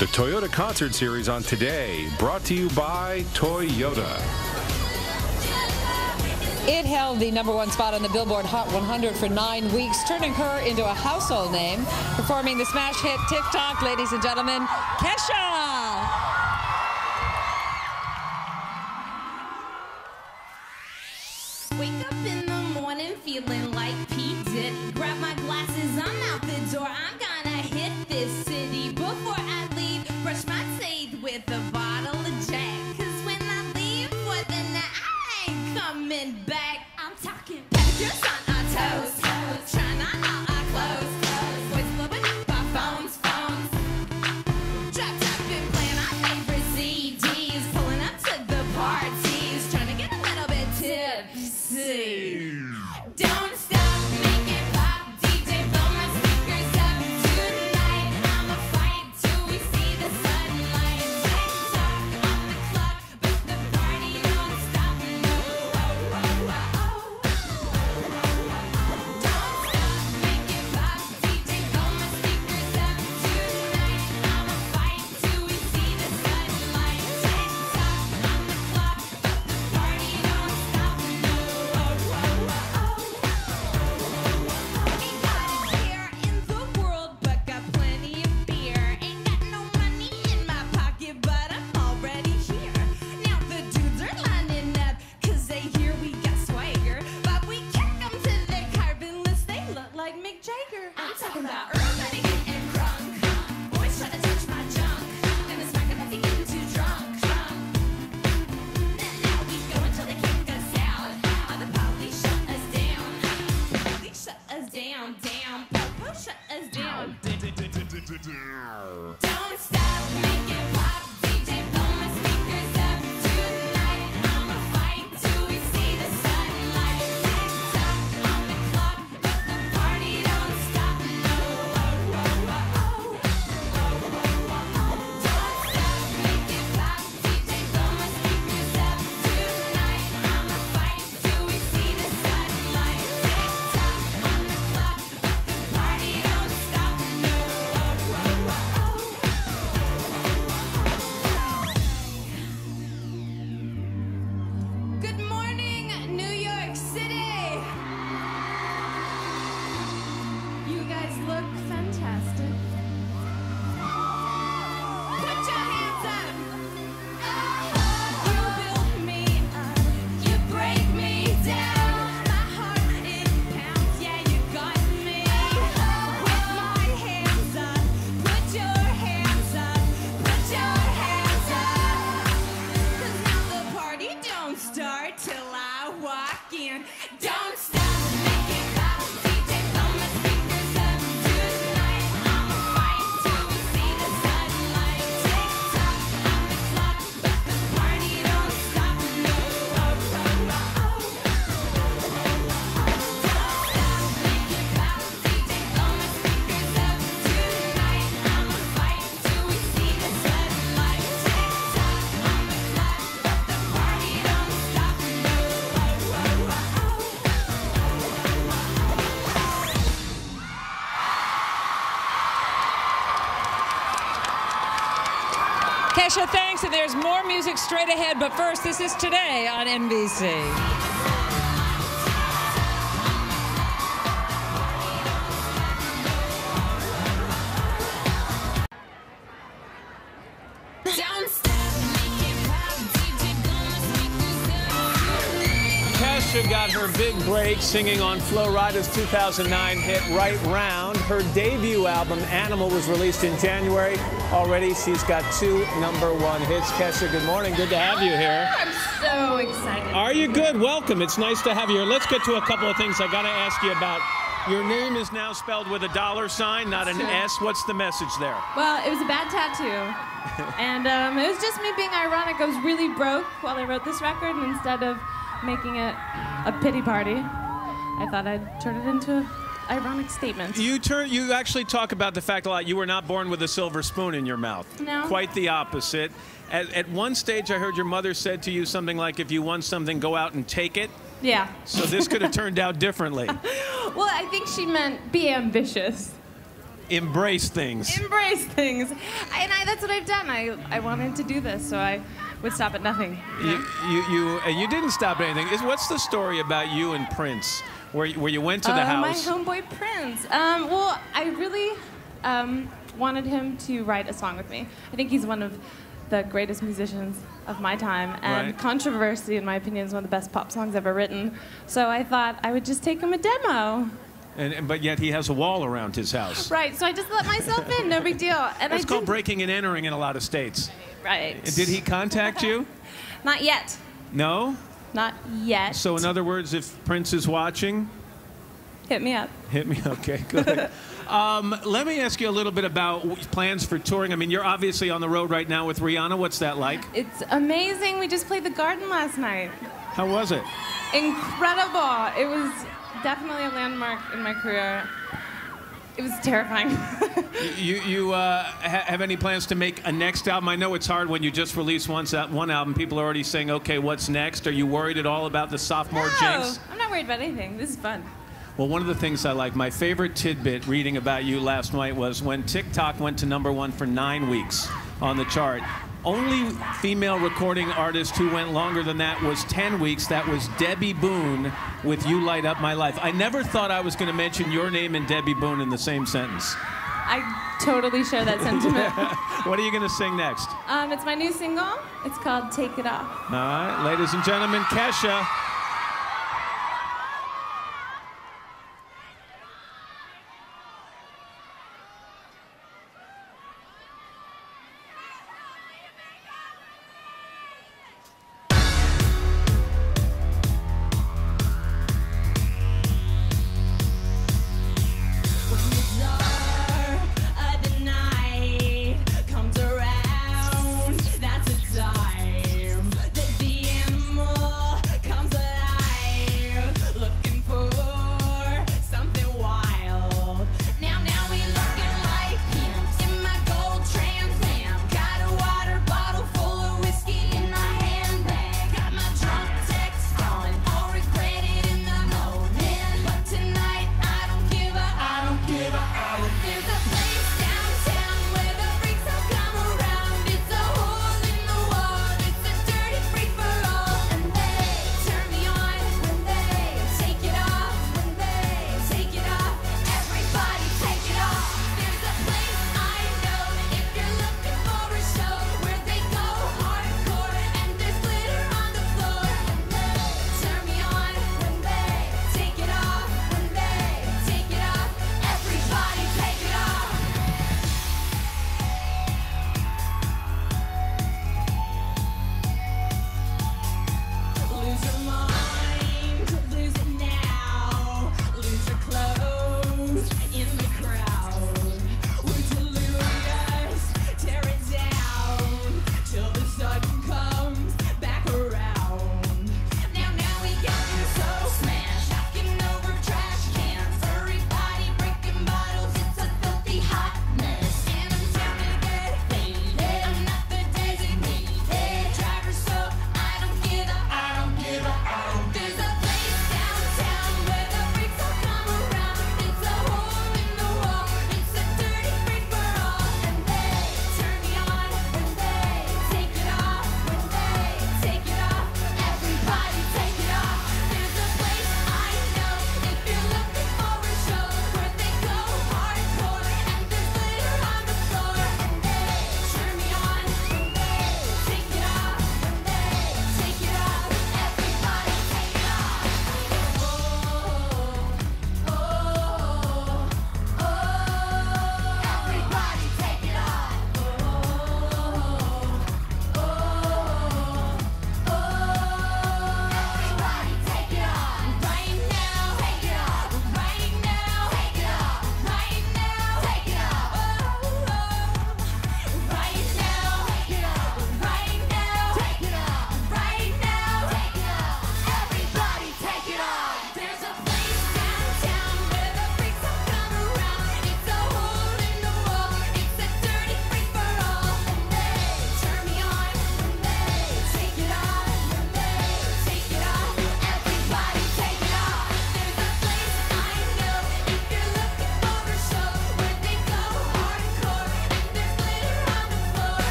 The Toyota Concert Series on Today, brought to you by Toyota. It held the number one spot on the Billboard Hot 100 for nine weeks, turning her into a household name, performing the smash hit TikTok, ladies and gentlemen, Kesha. Kesha, thanks, and there's more music straight ahead. But first, this is today on NBC. Big break singing on Flo Rida's 2009 hit Right Round. Her debut album, Animal, was released in January. Already, she's got two number one hits. Kesha, good morning. Good to have you here. I'm so excited. Are you good? Welcome. It's nice to have you here. Let's get to a couple of things I got to ask you about. Your name is now spelled with a dollar sign, not an S. What's the message there? Well, it was a bad tattoo. and um, it was just me being ironic. I was really broke while I wrote this record, and instead of making it a pity party, I thought I'd turn it into an ironic statement. You turn. You actually talk about the fact a lot. You were not born with a silver spoon in your mouth. No. Quite the opposite. At, at one stage, I heard your mother said to you something like, "If you want something, go out and take it." Yeah. So this could have turned out differently. Well, I think she meant be ambitious. embrace things. embrace things. And I, that's what I've done. I, I wanted to do this, so I would stop at nothing. you know? You you you, uh, you didn't stop at anything. Is what's the story about you and Prince, where you- where you went to the Uh, house? My homeboy Prince. Um, well, I really um, wanted him to write a song with me. I think he's one of the greatest musicians of my time, and Right. Controversy, in my opinion, is one of the best pop songs ever written. So I thought I would just take him a demo. And, and- but yet he has a wall around his house. Right. So I just let myself in. No big deal. And That's I called breaking and entering in a lot of states. Right. Did he contact you? Not yet. No. Not yet. So in other words, if Prince is watching, hit me up. hit me. Up. Okay, good. um, let me ask you a little bit about plans for touring. I mean, you're obviously on the road right now with Rihanna. What's that like? It's amazing. We just played the Garden last night. How was it? Incredible. It was definitely a landmark in my career. It was terrifying. You you uh, ha- have any plans to make a next album? I know it's hard when you just release one sa- one album. People are already saying, "Okay, what's next?" Are you worried at all about the sophomore jinx? no, jinx? I'm not worried about anything. This is fun. Well, one of the things I like, my favorite tidbit reading about you last night was when TikTok went to number one for nine weeks on the chart. Only female recording artist who went longer than that was 10 weeks. That was Debby Boone with You Light Up My Life. I never thought I was going to mention your name and Debby Boone in the same sentence. I totally share that sentiment. What are you going to sing next? um, it's my new single. It's called Take It Off. All right, ladies and gentlemen, Kesha.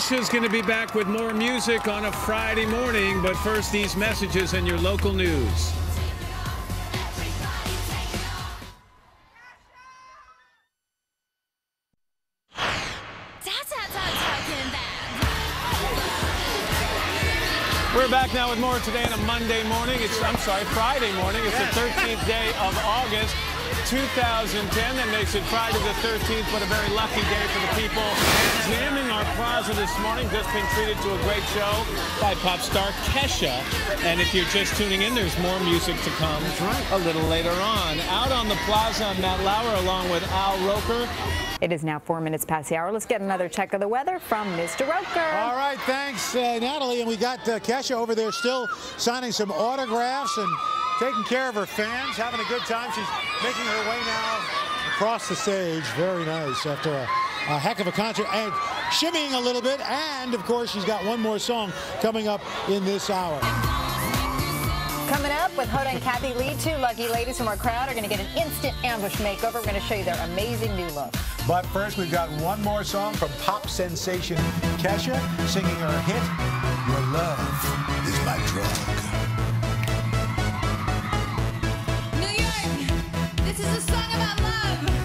Kesha's going to be back with more music on a Friday morning, but first, these messages and your local news. We're back now with more today on a Monday morning. It's, I'm sorry, Friday morning. It's the 13th day of August. 2010. That makes it Friday the 13th, but a very lucky day for the people jamming our plaza this morning. Just been treated to a great show by pop star Kesha. And if you're just tuning in, there's more music to come right. a little later on. Out on the plaza, Matt Lauer along with Al Roker. It is now four minutes past the hour. Let's get another check of the weather from Mr. Roker. All right, thanks, uh, Natalie. And we got uh, Kesha over there still signing some autographs and taking care of her fans, having a good time. She's making her way now across the stage. Very nice after a, a heck of a concert and shimmying a little bit. And, of course, she's got one more song coming up in this hour. Coming up with Hoda and Kathie Lee, two lucky ladies from our crowd are going to get an instant ambush makeover. We're going to show you their amazing new look. But first, we've got one more song from pop sensation Kesha singing her hit, Your Love is My Drug. About love,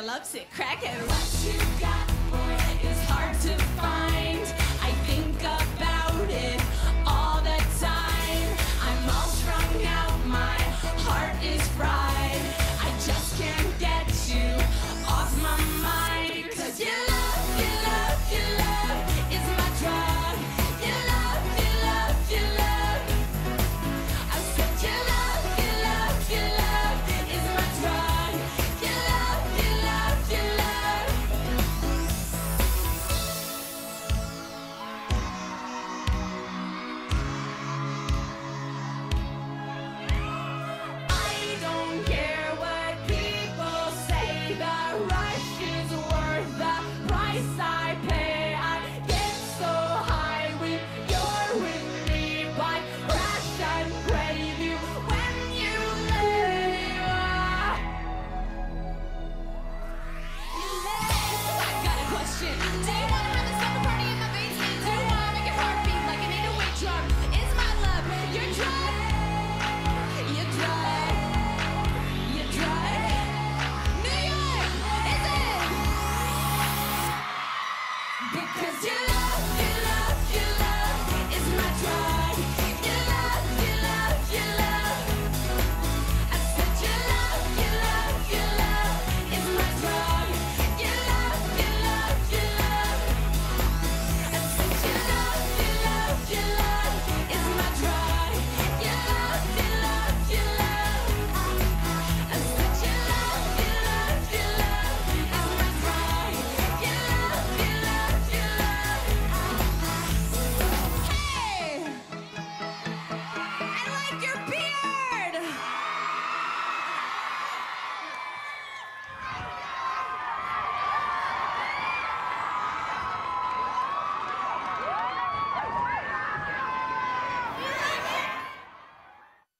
keep it lovesick crackhead. What you got, boy, is hard to find.